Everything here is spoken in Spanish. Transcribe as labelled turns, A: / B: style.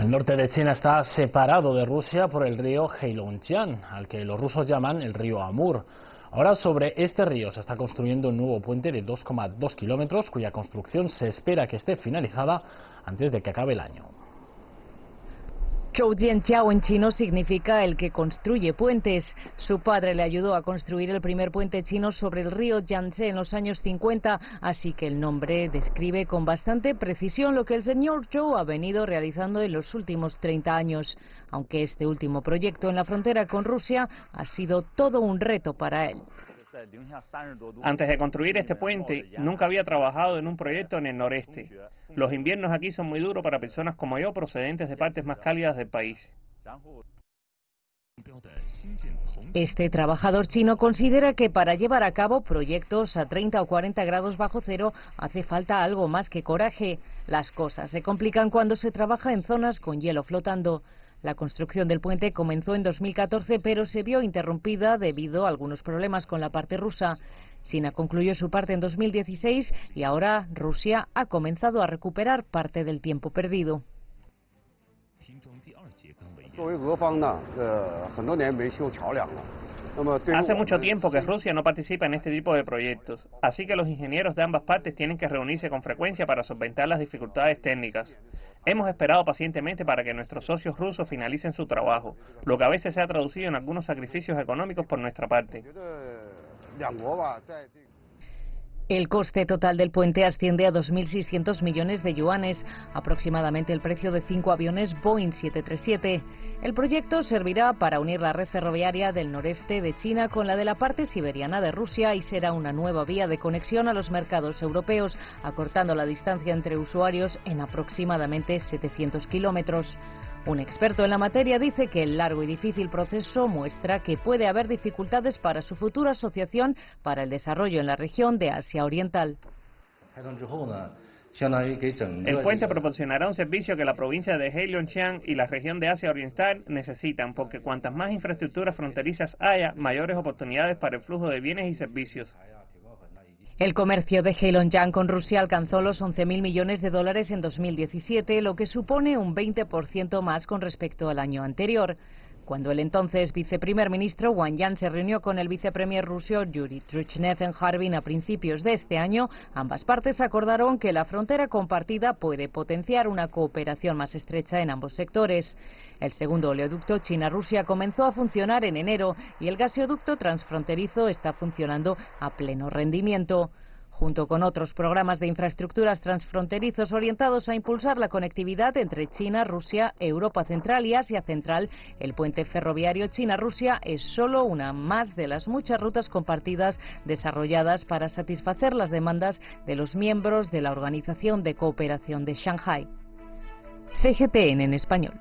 A: El norte de China está separado de Rusia por el río Heilongjiang, al que los rusos llaman el río Amur. Ahora sobre este río se está construyendo un nuevo puente de 2,2 kilómetros, cuya construcción se espera que esté finalizada antes de que acabe el año.
B: Zhou Jianqiao en chino significa el que construye puentes. Su padre le ayudó a construir el primer puente chino sobre el río Yangtze en los años 50, así que el nombre describe con bastante precisión lo que el señor Zhou ha venido realizando en los últimos 30 años, aunque este último proyecto en la frontera con Rusia ha sido todo un reto para él.
C: Antes de construir este puente, nunca había trabajado en un proyecto en el noreste. Los inviernos aquí son muy duros para personas como yo procedentes de partes más cálidas del país.
B: Este trabajador chino considera que para llevar a cabo proyectos a 30 o 40 grados bajo cero hace falta algo más que coraje. Las cosas se complican cuando se trabaja en zonas con hielo flotando. La construcción del puente comenzó en 2014, pero se vio interrumpida debido a algunos problemas con la parte rusa. China concluyó su parte en 2016 y ahora Rusia ha comenzado a recuperar parte del tiempo perdido.
C: Hace mucho tiempo que Rusia no participa en este tipo de proyectos, así que los ingenieros de ambas partes tienen que reunirse con frecuencia para solventar las dificultades técnicas. Hemos esperado pacientemente para que nuestros socios rusos finalicen su trabajo, lo que a veces se ha traducido en algunos sacrificios económicos por nuestra parte.
B: El coste total del puente asciende a 2.600 millones de yuanes, aproximadamente el precio de cinco aviones Boeing 737. El proyecto servirá para unir la red ferroviaria del noreste de China con la de la parte siberiana de Rusia y será una nueva vía de conexión a los mercados europeos, acortando la distancia entre usuarios en aproximadamente 700 kilómetros. Un experto en la materia dice que el largo y difícil proceso muestra que puede haber dificultades para su futura asociación para el desarrollo en la región de Asia Oriental.
C: El puente proporcionará un servicio que la provincia de Heilongjiang y la región de Asia Oriental necesitan, porque cuantas más infraestructuras fronterizas haya, mayores oportunidades para el flujo de bienes y servicios.
B: El comercio de Heilongjiang con Rusia alcanzó los 11.000 millones de dólares en 2017, lo que supone un 20% más con respecto al año anterior. Cuando el entonces viceprimer ministro Wang Yan se reunió con el vicepremier ruso Yuri Truchnev en Harbin a principios de este año, ambas partes acordaron que la frontera compartida puede potenciar una cooperación más estrecha en ambos sectores. El segundo oleoducto China-Rusia comenzó a funcionar en enero y el gasoducto transfronterizo está funcionando a pleno rendimiento junto con otros programas de infraestructuras transfronterizos orientados a impulsar la conectividad entre China, Rusia, Europa Central y Asia Central, el puente ferroviario China-Rusia es solo una más de las muchas rutas compartidas desarrolladas para satisfacer las demandas de los miembros de la Organización de Cooperación de Shanghai. CGTN en español.